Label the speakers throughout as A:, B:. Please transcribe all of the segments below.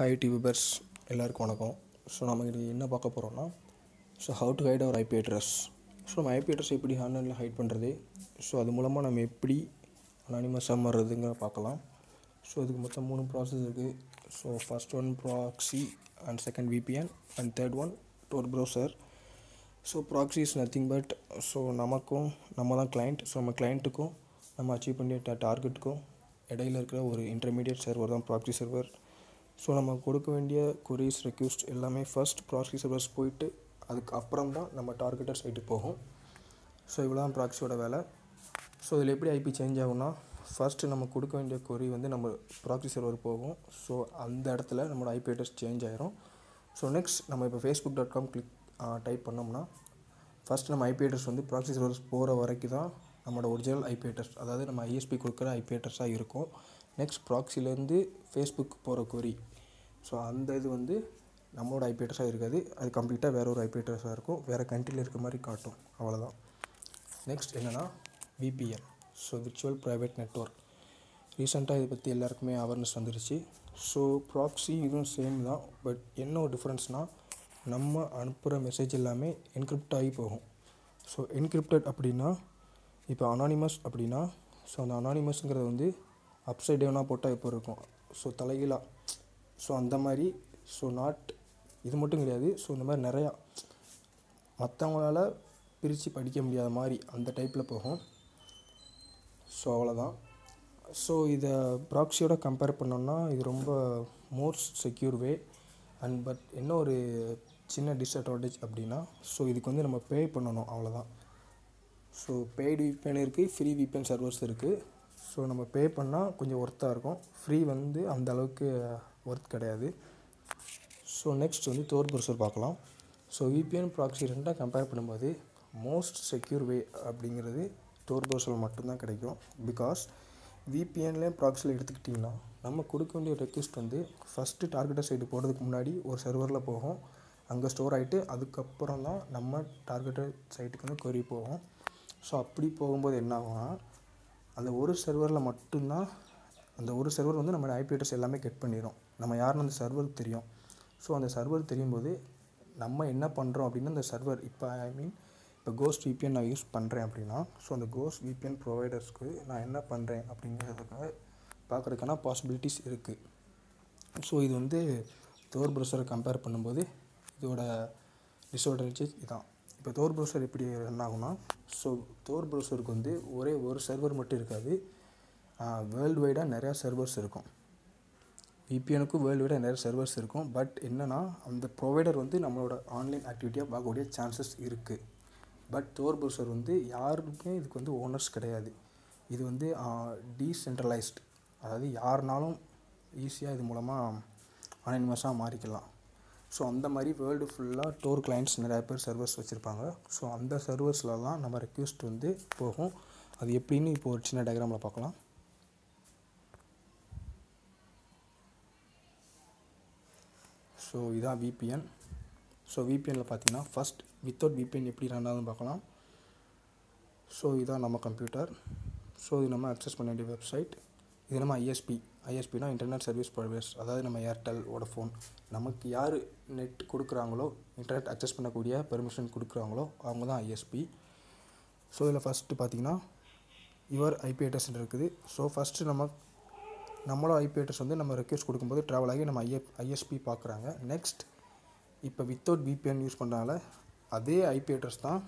A: Hi டிவிபர்ஸ் எல்லாருக்கும் வணக்கம். So நம்ம இது என்ன பார்க்க போகிறோம்னா so how to hide our IP address so நம்ம ஐபி அட்ரஸ் எப்படி ஆன்லைனில் ஹைட் பண்ணுறது ஸோ அது மூலமாக நம்ம எப்படி அனானிமஸாக மாறுறதுங்கிற பார்க்கலாம். ஸோ இதுக்கு மொத்தம் மூணு ப்ராசஸ் இருக்குது so first one proxy and second VPN and third one Tor browser so proxy is nothing but so நமக்கும் நம்ம தான் கிளைண்ட் ஸோ நம்ம கிளைண்ட்டுக்கும் நம்ம அச்சீவ் பண்ணிய டார்கெட்டுக்கும் இடையில இருக்கிற ஒரு இன்டர்மீடியட் சர்வர் தான் ப்ராக்ஸி சர்வர் ஸோ நம்ம கொடுக்க வேண்டிய கொரிஸ் ரெக்யூஸ்ட் எல்லாமே ஃபஸ்ட் ப்ராக்ஸி சர்வர்ஸ் போயிட்டு அதுக்கப்புறம் தான் நம்ம டார்கெட்டர் சைட்டுக்கு போகும். ஸோ இவ்வளோ தான் ப்ராக்ஸியோட வேலை. ஸோ இதில் எப்படி ஐபி சேஞ்ச் ஆகும்னா ஃபஸ்ட்டு நம்ம கொடுக்க வேண்டிய கொரி வந்து நம்ம ப்ராக்ஸி சர்வர் போகும். ஸோ அந்த இடத்துல நம்மளோட ஐபி அட்ரஸ் சேஞ்ச் ஆயிரும். ஸோ நெக்ஸ்ட் நம்ம இப்போ Facebook dot com click type பண்ணோம்னா ஃபஸ்ட் நம்ம ஐபி அட்ரஸ் வந்து ப்ராக்ஸி சர்வர்ஸ் போகிற வரைக்கும் தான் நம்மளோட ஒரிஜினல் ஐபி அட்ரஸ் அதாவது நம்ம ஐஎஸ்பி கொடுக்குற ஐபி அட்ரஸாக இருக்கும். நெக்ஸ்ட் ப்ராக்ஸிலேருந்து ஃபேஸ்புக் போகிற கொரி ஸோ அந்த இது வந்து நம்மளோட ஐபி அட்ரஸாக இருக்காது. அது கம்ப்ளீட்டாக வேறு ஒரு ஐபி அட்ரஸாக இருக்கும். வேறு கண்ட்ரியில் இருக்க மாதிரி காட்டும். அவ்வளோதான் நெக்ஸ்ட் என்னென்னா VPN so virtual private network ரீசெண்டாக இதை பற்றி எல்லாருக்குமே அவேர்னஸ் வந்துருச்சு. ஸோ ப்ராக்ஸி இதுவும் சேம் தான். பட் என்ன ஒரு டிஃப்ரென்ஸ்னால் நம்ம அனுப்புகிற மெசேஜ் எல்லாமே என்கிரிப்ட் ஆகி போகும். ஸோ என்கிரிப்டட் அப்படின்னா இப்போ அனானிமஸ் அப்படின்னா ஸோ அந்த அனானிமஸ்ங்கிறது வந்து அப்சைட் டவுனாக போட்டால் இப்போ இருக்கும்? ஸோ தலைகீழாக ஸோ அந்த மாதிரி ஸோ நாட் இது மட்டும் கிடையாது. ஸோ இந்த மாதிரி நிறையா மற்றவங்களால் பிரித்து படிக்க முடியாத மாதிரி அந்த டைப்பில் போகும். ஸோ அவ்வளோதான் ஸோ இதை ப்ராக்ஸியோட கம்பேர் பண்ணோம்னா இது ரொம்ப more secure way and but என்ன ஒரு சின்ன டிஸ்அட்வான்டேஜ் அப்படின்னா ஸோ இதுக்கு வந்து நம்ம பே பண்ணணும் அவ்வளோதான் ஸோ பெய்டு விபிஎன் இருக்குது ஃப்ரீ விபிஎன் சர்வர்ஸ் இருக்குது ஸோ நம்ம பே பண்ணால் கொஞ்சம் ஒர்த்தாக இருக்கும். ஃப்ரீ வந்து அந்த அளவுக்கு ஒர்த் கிடையாது. ஸோ நெக்ஸ்ட் வந்து தோர் ப்ரௌசர் பார்க்கலாம். ஸோ விபிஎன் ப்ராக்ஸி ரெண்டாக கம்பேர் பண்ணும்போது மோஸ்ட் செக்யூர் வே அப்படிங்கிறது டோர் ப்ரௌசரில் மட்டும்தான் கிடைக்கும். பிகாஸ் விபிஎன்லேயும் ப்ராக்ஸியில் எடுத்துக்கிட்டிங்கன்னா நம்ம கொடுக்க வேண்டிய ரெக்வஸ்ட் வந்து ஃபஸ்ட்டு டார்கெட்டர் சைடு போகிறதுக்கு முன்னாடி ஒரு சர்வரில் போகும். அங்கே ஸ்டோர் ஆகிட்டு அதுக்கப்புறம் தான் நம்ம டார்கெட்டர் சைட்டுக்கு வந்து கொரி போகும். ஸோ அப்படி போகும்போது என்ன ஆகும்னா அந்த ஒரு சர்வரில் மட்டும்தான் அந்த ஒரு சர்வர் வந்து நம்ம ஐபி அட்ரஸ் எல்லாமே கெட் பண்ணிடும் நம்ம யாருன்னு அந்த சர்வருக்கு தெரியும். ஸோ அந்த சர்வர் தெரியும் போது நம்ம என்ன பண்ணுறோம் அப்படின்னா அந்த சர்வர் இப்போ ஐ மீன் இப்போ கோஸ்ட் விபிஎன் நான் யூஸ் பண்ணுறேன் அப்படின்னா ஸோ அந்த கோஸ்ட் விபிஎன் ப்ரொவைடர்ஸ்க்கு நான் என்ன பண்ணுறேன் அப்படிங்கிறதுக்காக பார்க்குறதுக்கான பாசிபிலிட்டிஸ் இருக்குது ஸோ இது வந்து தோர் ப்ரௌசரை கம்பேர் பண்ணும்போது இதோட டிஸ்அட்வான்டேஜ் இதான். இப்போ தோர் ப்ரௌசர் எப்படி ரன் ஆகும்னா ஸோ தோர் ப்ரௌசருக்கு வந்து ஒரே ஒரு சர்வர் மட்டும் இருக்காது. வேர்ல்டு வைடாக நிறையா சர்வர்ஸ் இருக்கும். விபிஎனுக்கும் வேர்ல்டு வைடாக நிறைய சர்வர்ஸ் இருக்கும். பட் என்னென்னா அந்த ப்ரொவைடர் வந்து நம்மளோட ஆன்லைன் ஆக்டிவிட்டியாக பார்க்கக்கூடிய சான்சஸ் இருக்குது பட் தோர் ப்ரௌசர் வந்து யாருக்குமே இதுக்கு வந்து ஓனர்ஸ் கிடையாது. இது வந்து டீசென்ட்ரலைஸ்டு அதாவது யாருனாலும் ஈஸியாக இது மூலமாக அனானிமஸாக மாறிக்கலாம். ஸோ அந்த மாதிரி வேர்ல்டு ஃபுல்லாக டோர் கிளைண்ட்ஸ் நிறையா பேர் சர்வர்ஸ் வச்சுருப்பாங்க. ஸோ அந்த சர்வர்ஸில் தான் நம்ம ரெக்வஸ்ட் வந்து போகும். அது எப்படின்னு இப்போ ஒரு சின்ன டயக்ராமில் பார்க்கலாம். ஸோ இதான் விபிஎன் ஸோ விபிஎனில் பார்த்தீங்கன்னா ஃபஸ்ட் வித்தவுட் விபிஎன் எப்படி ரன் ஆகுதுன்னு பார்க்கலாம். ஸோ இதான் நம்ம கம்ப்யூட்டர் ஸோ இது நம்ம அக்சஸ் பண்ண வேண்டிய வெப்சைட் இது நம்ம ஐஎஸ்பி ஐஎஸ்பினா இன்டர்நெட் சர்வீஸ் ப்ரொவைடர்ஸ் அதாவது நம்ம ஏர்டெல் வோடஃபோன் நமக்கு யார் நெட் கொடுக்குறாங்களோ இன்டர்நெட் அக்சஸ் பண்ணக்கூடிய பெர்மிஷன் கொடுக்குறாங்களோ அவங்க தான் ஐஎஸ்பி ஸோ இதில் ஃபஸ்ட்டு பார்த்தீங்கன்னா யுவர் ஐபி அட்ரஸ் இருக்குது. ஸோ ஃபஸ்ட்டு நம்ம நம்மளோட ஐபி அட்ரஸ் வந்து நம்ம ரெக்வஸ்ட் கொடுக்கும்போது ட்ராவல் ஆகி நம்ம ஐஎப் ஐஎஸ்பி பார்க்குறாங்க. நெக்ஸ்ட் இப்போ வித்தவுட் விபிஎன் யூஸ் பண்ணுறனால அதே ஐபி அட்ரஸ் தான்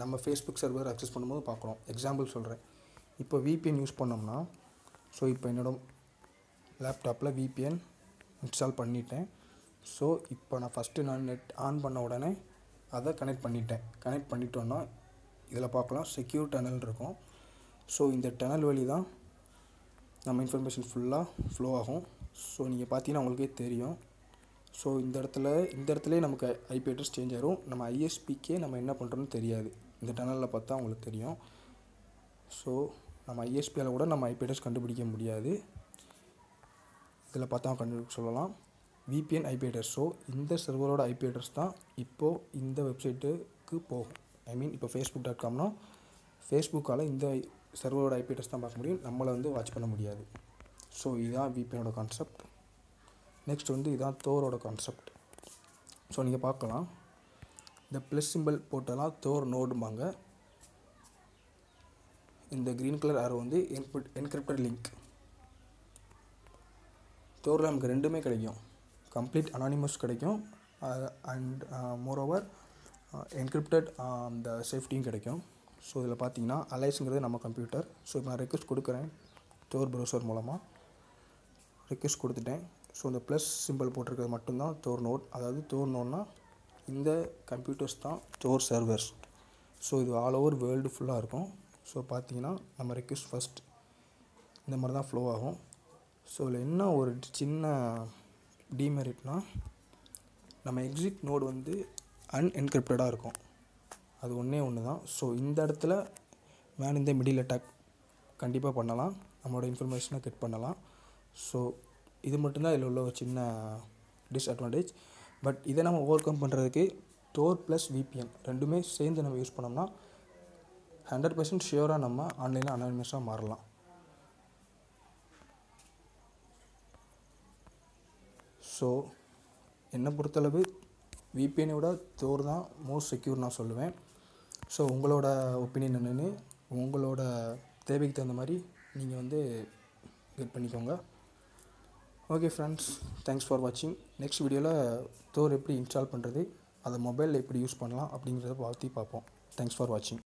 A: நம்ம ஃபேஸ்புக் சர்வர் அக்சஸ் பண்ணும்போது பார்க்குறோம். எக்ஸாம்பிள் சொல்கிறேன் இப்போ விபிஎன் யூஸ் பண்ணோம்னா ஸோ இப்போ என்னோட லேப்டாப்பில் விபிஎன் இன்ஸ்டால் பண்ணிட்டேன். ஸோ இப்போ நான் ஃபஸ்ட்டு நான் நெட் ஆன் பண்ண உடனே அதை கனெக்ட் பண்ணிட்டேன். கனெக்ட் பண்ணிட்டோன்னா இதில் பார்க்கலாம். செக்யூர் டனல் இருக்கும். ஸோ இந்த டனல் வழி தான் நம்ம இன்ஃபர்மேஷன் ஃபுல்லாக ஃப்ளோ ஆகும். ஸோ நீங்கள் பார்த்தீங்கன்னா உங்களுக்கே தெரியும். ஸோ இந்த இடத்துல இந்த இடத்துல நமக்கு ஐபி அட்ரஸ் சேஞ்ச் ஆகிரும் நம்ம ஐஎஸ்பிக்கே நம்ம என்ன பண்ணுறோன்னு தெரியாது. இந்த டனலில் பார்த்தா உங்களுக்கு தெரியும். ஸோ நம்ம ஐஎஸ்பியால் கூட நம்ம ஐபி அட்ரஸ் கண்டுபிடிக்க முடியாது. இதில் பார்த்தா கண்டு சொல்லலாம். விபிஎன் ஐபி அட்ரஸ் ஸோ இந்த சர்வரோட ஐபி அட்ரஸ் தான் இப்போது இந்த வெப்சைட்டுக்கு போகும். ஐ மீன் இப்போ ஃபேஸ்புக் டாட் காம்னா ஃபேஸ்புக்கால் இந்த சர்வரோட ஐபி அட்ரஸ் தான் பார்க்க முடியும். நம்மளை வந்து வாட்ச் பண்ண முடியாது. ஸோ இதுதான் விபிஎனோட கான்செப்ட் நெக்ஸ்ட் வந்து இதுதான் தோரோட கான்செப்ட் ஸோ நீங்கள் பார்க்கலாம். இந்த ப்ளஸ் சிம்பிள் போட்டெல்லாம் தோர் நோடும்பாங்க இந்த க்ரீன் கலர் ஆரோ வந்து என்பிட் என்கிரிப்டட் லிங்க் தோரில் நமக்கு ரெண்டுமே கிடைக்கும். கம்ப்ளீட் அனானிமஸ் கிடைக்கும். அண்ட் மோரோவர் என்கிரிப்டட் அந்த சேஃப்டியும் கிடைக்கும். ஸோ இதில் பார்த்தீங்கன்னா அலைஸுங்கிறது நம்ம கம்ப்யூட்டர் ஸோ இப்போ நான் ரெக்வஸ்ட் கொடுக்குறேன். தோர் ப்ரௌசர் மூலமாக ரெக்வஸ்ட் கொடுத்துட்டேன். ஸோ இந்த ப்ளஸ் சிம்பிள் போட்டிருக்கிறது மட்டும்தான் தோர் நோட் அதாவது தோர் நோட்னா இந்த கம்ப்யூட்டர்ஸ் தான் தோர் சர்வர்ஸ் ஸோ இது ஆல் ஓவர் வேர்ல்டு ஃபுல்லாக இருக்கும். ஸோ பார்த்தீங்கன்னா நம்ம ரெக்வஸ்ட் ஃபஸ்ட் இந்த மாதிரி தான் ஃப்ளோ ஆகும். ஸோ இதில் என்ன ஒரு சின்ன டிமெரிட்னால் நம்ம எக்ஸிட் நோடு வந்து அன்என்கிரிப்டடாக இருக்கும். அது ஒன்றே ஒன்று தான். ஸோ இந்த இடத்துல மேன் இந்த மிடில் அட்டாக் கண்டிப்பாக பண்ணலாம். நம்மளோட இன்ஃபர்மேஷனை கெட் பண்ணலாம். ஸோ இது மட்டும்தான் இதில் உள்ள ஒரு சின்ன டிஸ்அட்வான்டேஜ் பட் இதை நம்ம ஓவர் கம் பண்ணுறதுக்கு டோர் ப்ளஸ் விபிஎன் ரெண்டுமே சேர்ந்து நம்ம யூஸ் பண்ணோம்னா ஹண்ட்ரட் பர்சன்ட் ஷியோராக நம்ம ஆன்லைனில் அனானிமஸாக மாறலாம். ஸோ என்னை பொறுத்தளவு விபிஎனை விட தோர் தான் மோஸ்ட் செக்யூர் நான் சொல்லுவேன். ஸோ உங்களோட ஒப்பீனியன் என்னென்னு உங்களோட தேவைக்கு தகுந்த மாதிரி நீங்கள் வந்து கெட் பண்ணிக்கோங்க. ஓகே ஃப்ரெண்ட்ஸ் தேங்க்ஸ் ஃபார் வாட்சிங் நெக்ஸ்ட் வீடியோவில் தோர் எப்படி இன்ஸ்டால் பண்ணுறது அதை மொபைலில் எப்படி யூஸ் பண்ணலாம் அப்படிங்கிறத பற்றி பார்ப்போம். தேங்க்ஸ் ஃபார் வாட்சிங்